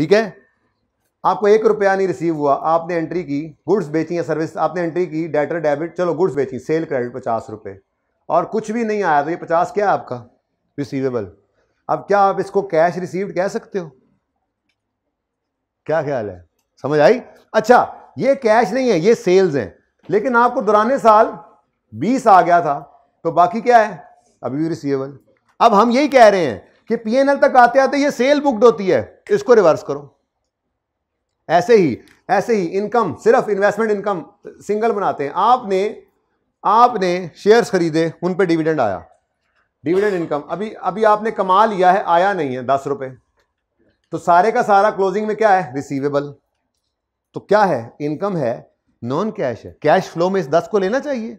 ठीक है? आपको एक रुपया नहीं रिसीव हुआ। आपने एंट्री की गुड्स बेची या सर्विस आपने एंट्री की डेटर डेबिट चलो गुड्स बेची सेल क्रेडिट पचास रुपये और कुछ भी नहीं आया तो ये पचास क्या है आपका? रिसीवेबल अब क्या आप इसको कैश रिसीव्ड कह सकते हो? क्या ख्याल है? समझ आई? अच्छा ये कैश नहीं है, ये सेल्स हैं। लेकिन आपको दौरान साल बीस आ गया था तो बाकी क्या है? अभी भी रिसीवेबल अब हम यही कह रहे हैं कि पीएनएल तक आते आते ये सेल बुकड होती है, इसको रिवर्स करो। ऐसे ही ऐसे ही इनकम सिर्फ़ इन्वेस्टमेंट इनकम सिंगल बनाते हैं। आपने आपने शेयर्स खरीदे, उन पे डिविडेंड आया। डिविडेंड इनकम अभी अभी आपने कमा लिया है, आया नहीं है, दस रुपए। तो सारे का सारा क्लोजिंग में क्या है? रिसीवेबल तो क्या है? इनकम है नॉन कैश है। कैश फ्लो में इस दस को लेना चाहिए।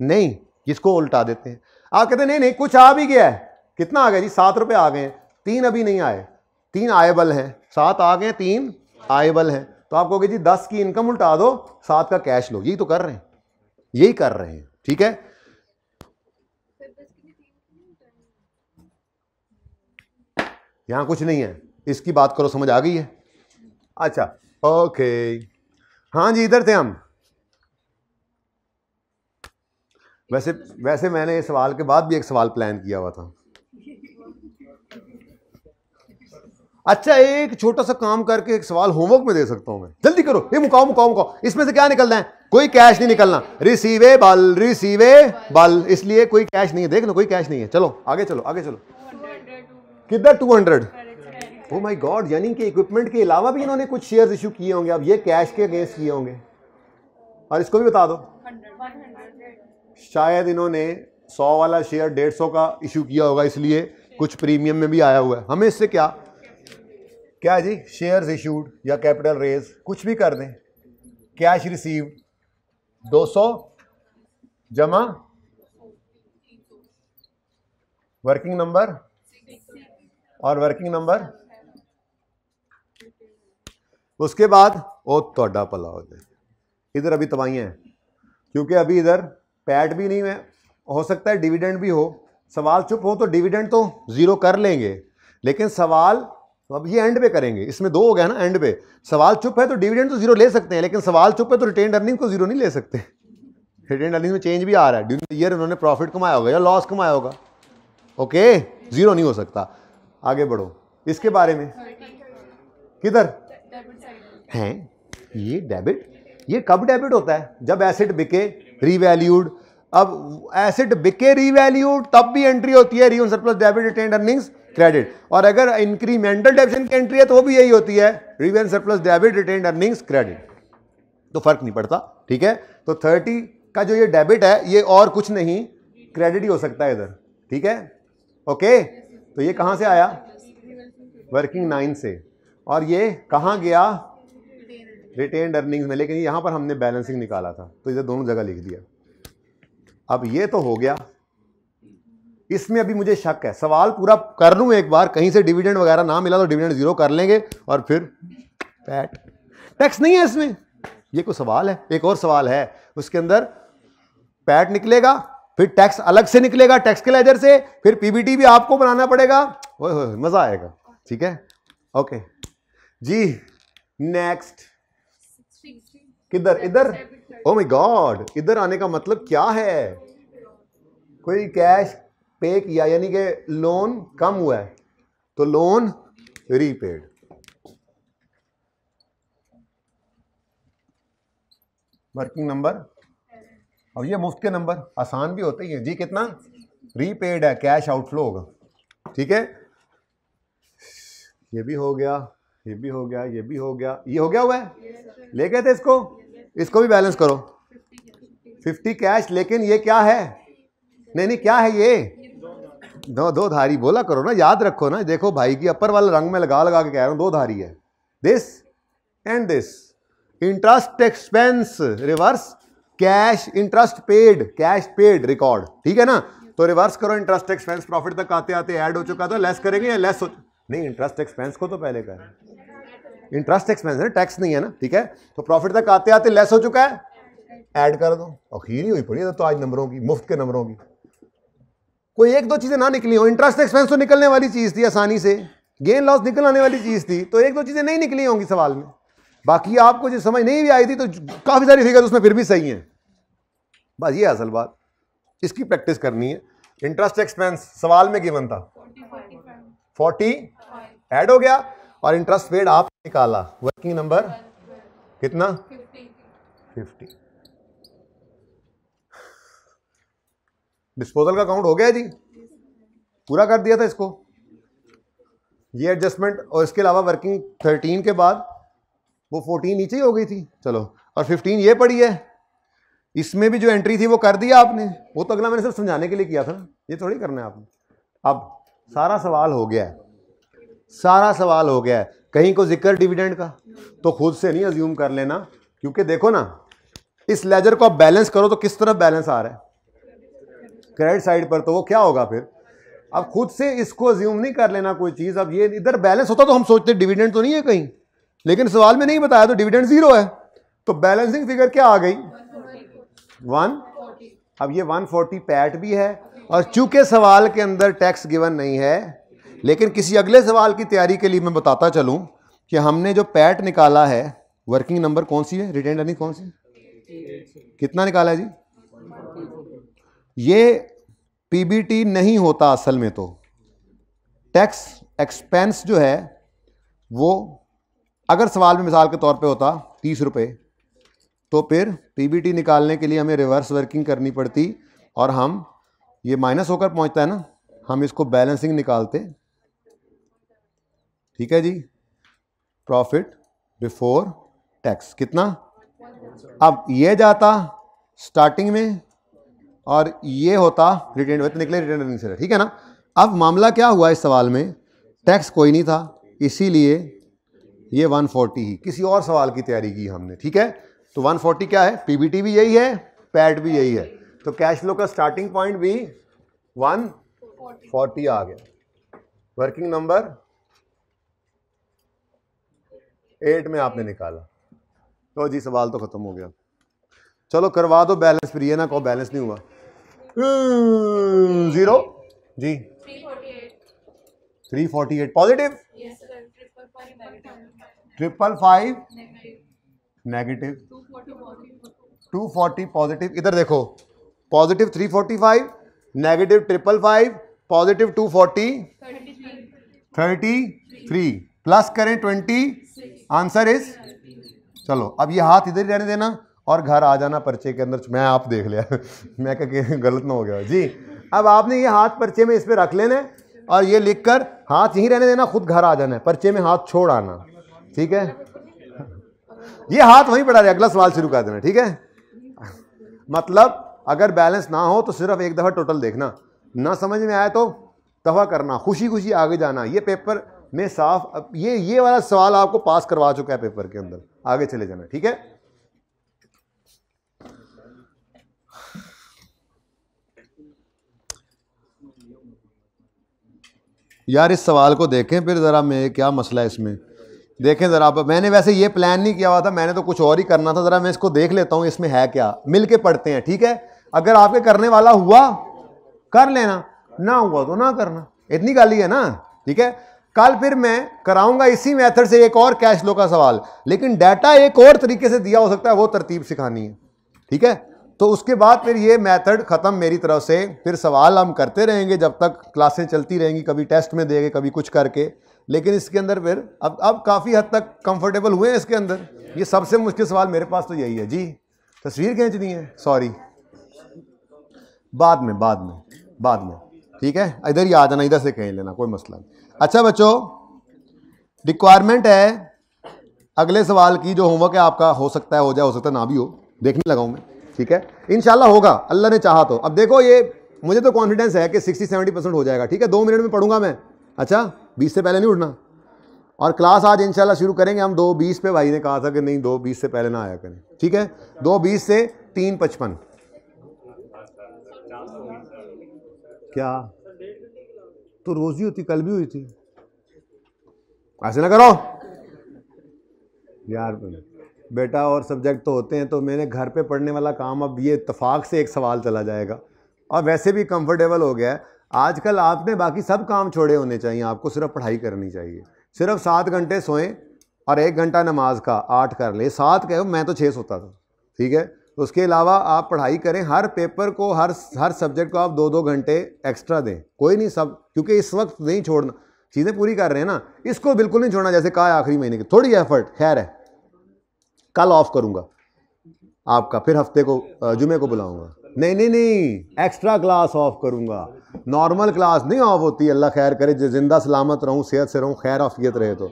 नहीं किसको उल्टा देते हैं। आप कहते हैं, नहीं नहीं, कुछ आ भी गया है। कितना आ गया जी? सात रुपए आ गए। तीन अभी नहीं आए। तीन आएबल हैं। सात आ गए, तीन आएबल हैं। तो आप कहोगे जी, दस की इनकम उल्टा दो, सात का कैश लो। यही तो कर रहे हैं। यही कर रहे हैं। ठीक है? यहाँ कुछ नहीं है। इसकी बात करो, समझ आ गई है। अच्छा ओके। हाँ जी, इधर थे हम। वैसे वैसे मैंने इस सवाल के बाद भी एक सवाल प्लान किया हुआ था। अच्छा एक छोटा सा काम करके एक सवाल होमवर्क में दे सकता हूँ मैं। जल्दी करो। ये मुकाओ मुकाओ मुकाओ। इसमें से क्या निकलना है? कोई कैश नहीं निकलना। रिसीवे बल रिसीवे बल। इसलिए कोई कैश नहीं है। देख लो, कोई कैश नहीं है। चलो, आगे चलो आगे चलो। किधर two hundred oh my god यानी कि इक्विपमेंट के अलावा भी इन्होंने कुछ शेयर इशू किए होंगे। अब ये कैश के अगेंस्ट किए होंगे। और इसको भी बता दो। शायद इन्होंने सौ वाला शेयर डेढ़ सौ का इशू किया होगा, इसलिए कुछ प्रीमियम में भी आया हुआ है। हमें इससे क्या क्या जी? शेयर्स इशूड या कैपिटल रेज कुछ भी कर दें। कैश रिसीव्ड 200 जमा। वर्किंग नंबर और वर्किंग नंबर उसके बाद, ओ, तोड़ा पला हो जाए। इधर अभी तबाइयाँ हैं। क्योंकि अभी इधर पैट भी नहीं है। हो सकता है डिविडेंड भी हो। सवाल चुप हो तो डिविडेंड तो ज़ीरो कर लेंगे। लेकिन सवाल तो अब ये एंड पे करेंगे। इसमें दो हो गया ना एंड पे। सवाल चुप है तो डिविडेंड तो ज़ीरो ले सकते हैं लेकिन सवाल चुप है तो रिटेन अर्निंग को ज़ीरो नहीं ले सकते। रिटेन अर्निंग में चेंज भी आ रहा है। ड्यूरिंग ईयर उन्होंने प्रॉफिट कमाया होगा या लॉस कमाया होगा। ओके ज़ीरो नहीं हो सकता। आगे बढ़ो। इसके बारे में। किधर? हैं? ये डेबिट ये कब डेबिट होता है? जब एसेट बिके रीवैल्यूड अब एसिड बिके रीवैल्यूड तब भी एंट्री होती है रीवन surplus debit retain earnings credit और अगर इंक्रीमेंटल डेबिशन की एंट्री है तो वो भी यही होती है रीवन surplus debit retain earnings credit तो फ़र्क नहीं पड़ता, ठीक है? तो थर्टी का जो ये डेबिट है, ये और कुछ नहीं क्रेडिट ही हो सकता है इधर, ठीक है? ओके तो ये कहाँ से आया? वर्किंग नाइन से. और ये कहाँ गया? रिटेन अर्निंग्स में, लेकिन यहाँ पर हमने बैलेंसिंग निकाला था तो इधर दोनों जगह लिख दिया। अब ये तो हो गया। इसमें अभी मुझे शक है। सवाल पूरा कर लूँ एक बार, कहीं से डिविडेंड वगैरह ना मिला तो डिविडेंड ज़ीरो कर लेंगे और फिर पैट। टैक्स नहीं है इसमें। ये कोई सवाल है? एक और सवाल है। उसके अंदर पैट निकलेगा, फिर टैक्स अलग से निकलेगा टैक्स के लेजर से, फिर पीबीटी भी आपको बनाना पड़ेगा। ओए मज़ा आएगा। ठीक है? ओके। जी, नेक्स्ट। किधर? इधर? ओ माय गॉड इधर आने का मतलब क्या है? कोई कैश पे किया यानी कि लोन कम हुआ है तो लोन रीपेड वर्किंग नंबर अब ये मुफ़्त के नंबर आसान भी होते ही हैं। जी कितना? रीपेड है कैश आउटफ्लो होगा। ठीक है? ये भी हो गया ये भी हो गया ये भी हो गया। ये हो गया हुआ है? ले गए थे इसको? इसको भी बैलेंस करो। फिफ्टी कैश लेकिन ये क्या है? नहीं नहीं, क्या है ये? दो दो धारी, बोला करो ना, याद रखो ना, देखो भाई की अपर वाला रंग में लगा लगा के कह रहा हूँ, दो धारी है। This and this interest expense reverse cash interest paid cash paid record ठीक है ना? तो रिवर्स करो इंटरेस्ट एक्सपेंस प्रॉफिट तक आते आते ऐड हो चुका तो लेस करेंगे या लेस हो नहीं इंटरेस्ट एक्सपेंस को तो पहले करें। इंटरेस्ट एक्सपेंस है टैक्स नहीं है ना ठीक है? तो प्रॉफिट तक आते आते लेस हो चुका है। ऐड कर दो। और खीर ही हुई पड़ी है तो आज नंबरों की मुफ़्त के नंबरों की। कोई एक दो चीज़ें ना निकली हो इंटरेस्ट एक्सपेंस तो निकलने वाली चीज़ थी आसानी से। गेन लॉस निकल आने वाली चीज़ थी तो एक दो चीज़ें नहीं निकली होंगी सवाल में। बाकी आपको जो समझ नहीं भी आई थी तो काफ़ी सारी फिगर उसमें फिर भी सही है। बस ये असल बात। इसकी प्रैक्टिस करनी है। इंटरेस्ट एक्सपेंस सवाल में गिवन था। फोर्टी ऐड हो गया। और इंटरेस्ट पेड आप निकाला। वर्किंग नंबर कितना? फिफ्टी डिस्पोजल का काउंट हो गया जी? पूरा कर दिया था इसको। ये एडजस्टमेंट और इसके अलावा वर्किंग थर्टीन के बाद वो फोर्टीन नीचे ही हो गई थी। चलो, और फिफ्टीन ये पड़ी है। इसमें भी जो एंट्री थी वो कर दिया आपने। वो तो अगला मैंने सिर्फ़ समझाने के लिए किया था। ये थोड़ी करना है आपने। अब सारा सवाल हो गया है। सारा सवाल हो गया है। कहीं को ज़िक्र डिविडेंड का? तो खुद से नहीं अज्यूम कर लेना, क्योंकि देखो ना, इस लेजर को आप बैलेंस करो तो किस तरफ़ बैलेंस आ रहा है? क्रेडिट साइड पर तो वो क्या होगा फिर? अब खुद से इसको अज्यूम नहीं कर लेना कोई चीज़। अब ये इधर बैलेंस होता तो हम सोचते डिविडेंड तो नहीं है कहीं। लेकिन सवाल में नहीं बताया तो डिविडेंड ज़ीरो है। तो बैलेंसिंग फिगर क्या आ गई? वन अब ये 140 पैट भी है। और चूँकि सवाल के अंदर टैक्स गिवन नहीं है लेकिन किसी अगले सवाल की तैयारी के लिए मैं बताता चलूँ कि हमने जो पैट निकाला है वर्किंग नंबर कौन सी है? रिटेन अर्निंग कौन सी? कितना निकाला है जी? ये पीबीटी नहीं होता असल में तो। टैक्स एक्सपेंस जो है, वो अगर सवाल में मिसाल के तौर पे होता, तीस रुपये तो फिर पीबीटी निकालने के लिए हमें रिवर्स वर्किंग करनी पड़ती और हम, ये माइनस होकर पहुँचता है ना, हम इसको बैलेंसिंग निकालते ठीक है जी? प्रॉफिट बिफोर टैक्स कितना? अब ये जाता स्टार्टिंग में और ये होता रिटेन तो निकले रिटेन से। ठीक है ना? अब मामला क्या हुआ इस सवाल में? टैक्स कोई नहीं था, इसीलिए ये 140 ही। किसी और सवाल की तैयारी की हमने, ठीक है? तो 140 क्या है? पीबीटी भी यही है पैट भी यही है। तो कैश फ्लो का स्टार्टिंग पॉइंट भी 140 आ गया। वर्किंग नंबर एट में आपने निकाला। तो जी, सवाल तो खत्म हो गया। चलो, करवा दो बैलेंस फिर, ये ना कहो बैलेंस नहीं हुआ। ज़ीरो? जी। Three forty eight. Positive? Triple five? Negative. Two forty positive. इधर देखो, positive three forty five, negative triple five, positive two forty thirty three. Plus करें ट्वेंटी। आंसर इज़ चलो, अब ये हाथ इधर ही रहने देना और घर आ जाना पर्चे के अंदर, मैं आप देख लिया। मैं क्या गलत ना हो गया। जी, अब आपने ये हाथ पर्चे में इस पर रख लेना और ये लिख कर हाथ यहीं रहने देना, खुद घर आ जाना है पर्चे में हाथ छोड़ आना। ठीक है? ये हाथ वहीं पड़ा रहे, अगला सवाल शुरू कर देना, ठीक है? मतलब अगर बैलेंस ना हो तो सिर्फ़ एक दफ़ा टोटल देखना। ना समझ में आए तो दफ़ा करना खुशी खुशी आगे जाना। ये पेपर में साफ़, अब ये ये वाला सवाल आपको पास करवा चुका है पेपर के अंदर। आगे चले जाना, ठीक है? यार, इस सवाल को देखें फिर ज़रा मैं, क्या मसला है इसमें? देखें ज़रा मैंने वैसे ये प्लान नहीं किया हुआ था, मैंने तो कुछ और ही करना था, ज़रा मैं इसको देख लेता हूँ, इसमें है क्या? मिल के पढ़ते हैं, ठीक है? अगर आपके करने वाला हुआ, कर लेना, ना हुआ तो ना करना। इतनी गाली है ना, ठीक है? कल फिर मैं कराऊँगा इसी मेथड से एक और कैश लो का सवाल। लेकिन डाटा एक और तरीके से दिया हो सकता है, वो तरतीब सिखानी है। ठीक है? तो उसके बाद फिर ये मेथड ख़त्म मेरी तरफ़ से। फिर सवाल हम करते रहेंगे जब तक क्लासें चलती रहेंगी, कभी टेस्ट में देंगे, कभी कुछ करके। लेकिन इसके अंदर फिर अब अब काफ़ी हद तक कंफर्टेबल हुए हैं इसके अंदर। ये सबसे मुश्किल सवाल मेरे पास तो यही है। जी, तस्वीर खींचनी है। सॉरी बाद में बाद में बाद में। ठीक है? इधर ही आ जाना, इधर से कहीं लेना, कोई मसला नहीं। अच्छा बच्चों रिक्वायरमेंट है, अगले सवाल की जो होमवर्क है आपका, हो सकता है, हो जाए, हो सकता है ना भी हो, देखने लगाऊँ मैं, ठीक है? इनशाला होगा, अल्लाह ने चाहा तो। अब देखो ये, मुझे तो कॉन्फिडेंस है कि सिक्सटी सेवेंटी परसेंट हो जाएगा, ठीक है? दो मिनट में पढ़ूँगा मैं। अच्छा बीस से पहले नहीं उठना? और क्लास आज इंशाल्लाह शुरू करेंगे हम, दो बीस पे, भाई ने कहा था कि नहीं, दो बीस से पहले ना आया करें, ठीक है? दो बीस से तीन पचपन। क्या? तो रोज ही होती, कल भी हुई थी। ऐसे ना करो। यार, बेटा, और सब्जेक्ट तो होते हैं तो मैंने घर पे पढ़ने वाला काम अब ये इतफाक़ से एक सवाल चला जाएगा। और वैसे भी कंफर्टेबल हो गया है। आजकल आपने बाकी सब काम छोड़े होने चाहिए, आपको सिर्फ़ पढ़ाई करनी चाहिए। सिर्फ़ सात घंटे सोएँ और एक घंटा नमाज़ का, आठ कर ले। सात कहो, मैं तो छः सोता था, ठीक है? उसके अलावा आप पढ़ाई करें, हर पेपर को, हर हर सब्जेक्ट को आप दो दो घंटे एक्स्ट्रा दें। कोई नहीं सब, क्योंकि इस वक्त नहीं छोड़ना, चीज़ें पूरी कर रहे हैं ना, इसको बिल्कुल नहीं छोड़ना, जैसे कहा आखिरी महीने की, थोड़ी एफर्ट खैर है। कल ऑफ़ करूँगा। आपका फिर हफ़्ते को जुमे को बुलाऊँगा। नहीं नहीं नहीं एक्स्ट्रा क्लास ऑफ़ करूँगा। नॉर्मल क्लास नहीं ऑफ़ होती, अल्लाह खैर करे, जो, ज़िंदा सलामत रहूँ, सेहत से रहूँ, खैर ऑफियत रहे तो।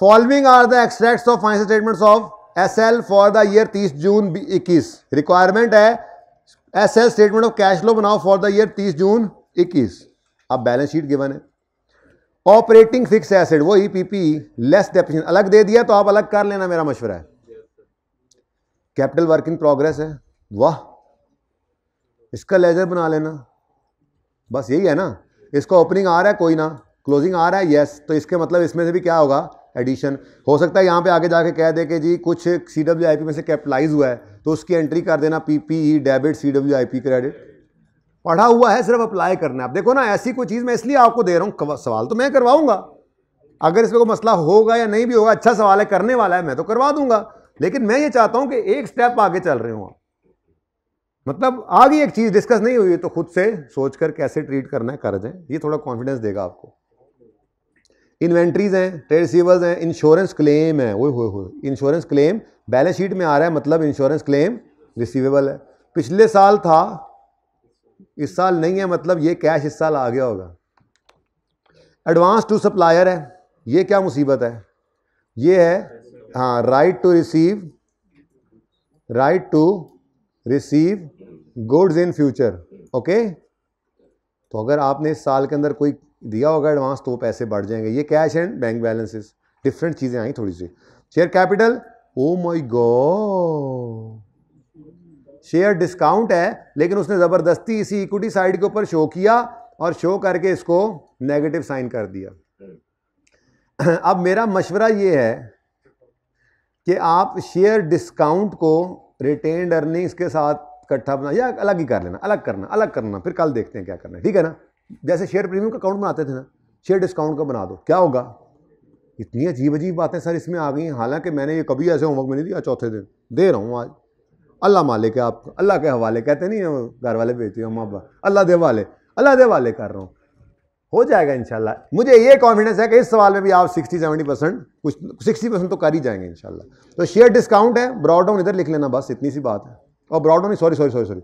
Following are the extracts of financial statements of S L for the year तीस जून इक्कीस। रिक्वायरमेंट है S L statement of cash flow बनाओ फॉर द ईयर तीस जून इक्कीस। अब बैलेंस शीट गिवन है। ऑपरेटिंग फिक्स एसेट वो E PP less depression अलग दे दिया तो आप अलग कर लेना, मेरा मशवरा है। कैपिटल वर्क इन प्रोग्रेस है। वाह। इसका लेजर बना लेना। बस यही है ना। इसका ओपनिंग आ रहा है, कोई ना। क्लोजिंग आ रहा है यस तो इसके मतलब इसमें से भी क्या होगा? एडिशन। हो सकता है यहाँ पे आगे जाके कह दे कि जी, कुछ सी डब्ल्यू आई पी में से कैपिटलाइज हुआ है तो उसकी एंट्री कर देना P P E debit C W I P credit पढ़ा हुआ है, सिर्फ़ अप्लाई करना है। आप देखो ना, ऐसी कोई चीज़ मैं इसलिए आपको दे रहा हूँ सवाल तो मैं करवाऊँगा। अगर इसमें कोई मसला होगा या नहीं भी होगा अच्छा सवाल है, करने वाला है, मैं तो करवा दूँगा। लेकिन मैं ये चाहता हूँ कि एक स्टेप आगे चल रहे हो आप। मतलब आगे एक चीज़ डिस्कस नहीं हुई है तो खुद से सोचकर कैसे ट्रीट करना है, कर जाए, ये थोड़ा कॉन्फिडेंस देगा आपको। इन्वेंट्रीज हैं, ट्रेड रिसीवर्स हैं, इंश्योरेंस क्लेम है वो हो इंश्योरेंस क्लेम बैलेंस शीट में आ रहा है मतलब इंश्योरेंस क्लेम रिसीवेबल है। पिछले साल था, इस साल नहीं है मतलब ये कैश इस साल आ गया होगा। एडवांस टू सप्लायर है, ये क्या मुसीबत है? ये है हाँ right to receive right to receive goods in future okay तो अगर आपने इस साल के अंदर कोई दिया होगा एडवांस तो पैसे बढ़ जाएँगे। ये cash and bank balances different चीज़ें आई थोड़ी सी। Share capital oh my god share discount है, लेकिन उसने ज़बरदस्ती इसी इक्विटी साइड के ऊपर शो किया और शो करके इसको नेगेटिव साइन कर दिया। अब मेरा मशवरा ये है कि आप शेयर डिस्काउंट को रिटेन्ड अर्निंग्स के साथ इकट्ठा बना या अलग ही कर लेना, अलग करना अलग करना। फिर कल देखते हैं क्या करना है। ठीक है ना? जैसे शेयर प्रीमियम का अकाउंट बनाते थे ना शेयर डिस्काउंट का बना दो। क्या होगा? इतनी अजीब अजीब बातें सर इसमें आ गई हैं। हालाँकि मैंने ये कभी ऐसे होमवर्क में नहीं दिया चौथे दिन। दे रहा हूँ आज। अल्लाह मालिक है आप, अल्लाह के हवाले, कहते नहीं घर वाले भेजते हम अब अल्लाह दे वाले, अल्लाह दे वाले कर रहा हूँ। हो जाएगा इंशाल्लाह। मुझे ये कॉन्फिडेंस है कि इस सवाल में भी आप 60 70 परसेंट कुछ 60 परसेंट तो कर ही जाएँगे इंशाल्लाह। तो शेयर डिस्काउंट है ब्रॉडडाउन इधर लिख लेना बस, इतनी सी बात है। और brought down sorry sorry sorry sorry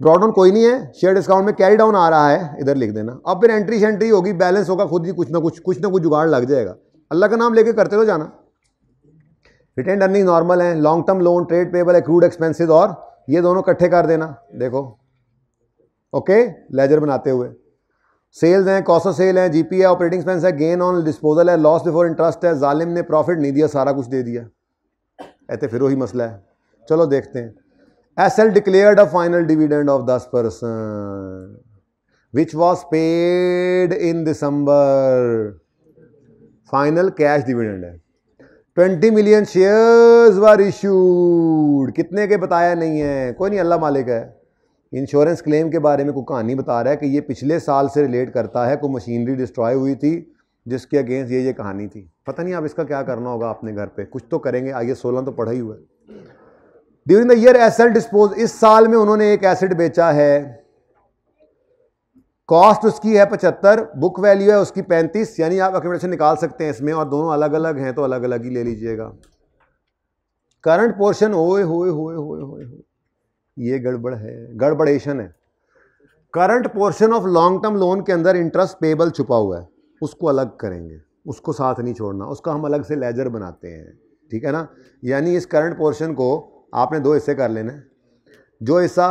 brought down कोई नहीं है। शेयर डिस्काउंट में कैरी डाउन आ रहा है। इधर लिख देना। अब फिर एंट्री शेंट्री होगी बैलेंस होगा, खुद ही कुछ ना कुछ कुछ ना कुछ जुगाड़ लग जाएगा। अल्लाह का नाम लेके करते हो जाना। रिटेन अर्निंग नॉर्मल है। Long term loan trade payable accrued expenses और ये दोनों इकट्ठे कर देना। देखो। ओके लेजर बनाते हुए। सेल्स हैं कॉस्ट सेल है जीपी है ऑपरेटिंग एक्सपेंस है गेन ऑन डिस्पोजल है लॉस बिफोर इंटरेस्ट है जालिम ने प्रॉफिट नहीं दिया, सारा कुछ दे दिया। ऐसे फिर वही मसला है। चलो देखते हैं। L declared a final dividend of दस percent which was paid in December final cash dividend है. Twenty million shares were issued कितने के बताया नहीं है? कोई नहीं, अल्लाह मालिक है. इंश्योरेंस क्लेम के बारे में कोई कहानी बता रहा है कि ये पिछले साल से रिलेट करता है, कोई मशीनरी डिस्ट्रॉय हुई थी, जिसके अगेंस्ट ये ये कहानी थी. पता नहीं अब इसका क्या करना होगा अपने घर पे. कुछ तो करेंगे आइए सोलह तो पढ़ा ही हुआ है. During the year asset dispose इस साल में उन्होंने एक एसेट बेचा है। कॉस्ट उसकी है पचहत्तर बुक वैल्यू है उसकी पैंतीस, यानी आप अकोमोडेशन निकाल सकते हैं इसमें, और दोनों अलग अलग हैं तो अलग अलग ही ले लीजिएगा। करंट पोर्शन होए होए होए होए होए। ये गड़बड़ है, गड़बड़ेशन है। Current portion of long term loan के अंदर इंटरेस्ट पेबल छुपा हुआ है। उसको अलग करेंगे, उसको साथ नहीं छोड़ना, उसका हम अलग से लेजर बनाते हैं, ठीक है ना? यानी इस करंट पोर्शन को आपने दो हिस्से कर लेना। जो हिस्सा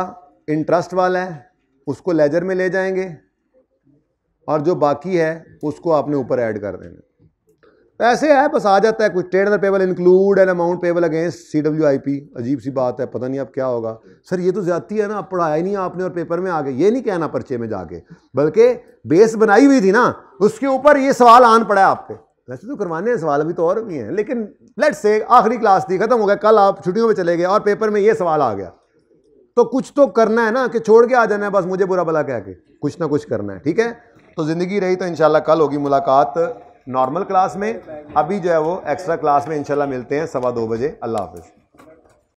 इंटरेस्ट वाला है, उसको लेजर में ले जाएँगे और जो बाकी है, उसको आपने ऊपर ऐड कर देना। ऐसे है, बस आ जाता है, कुछ trade payable include an amount payable against C W I P अजीब सी बात है, पता नहीं अब क्या होगा। सर, ये तो ज़्यादा है ना, अब पढ़ाया नहीं आपने और पेपर में आ गए ये नहीं कहना पर्चे में जाके, बल्कि बेस बनाई हुई थी ना, उसके ऊपर ये सवाल आन पड़ा है आपके। वैसे तो करवाने हैं, सवाल अभी तो और भी हैं, लेकिन लेट से आखिरी क्लास थी, खत्म हो गया, कल आप छुट्टियों में चले गए और पेपर में ये सवाल आ गया। तो कुछ तो करना है ना, कि छोड़ के आ जाना है, बस मुझे बुरा भला कह के। कुछ ना कुछ करना है, ठीक है? तो ज़िंदगी रही तो इन कल होगी मुलाकात नॉर्मल क्लास में। अभी जो है वो एक्स्ट्रा क्लास में इनशाला मिलते हैं, सवा दो बजे। अल्लाह हाफिज़।